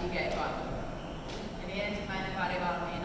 ठीक है एक बात यानी मैंने बारे बार में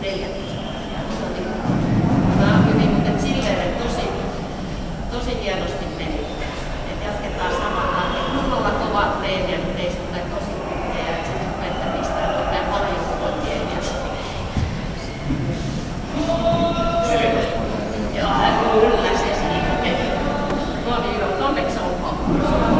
14. Se on niin Mä oon hyvin, mutta silleen että tosi, tosi hienosti meni. Et jatketaan samalla. Et kunnolla kova treeni, että teistä tulee tosi pitkiä. Et sitten rupeatte pistää tuotteen paljon vuotien. Ja... Kyllä se siinä meni. No niin, onneksi olkoon.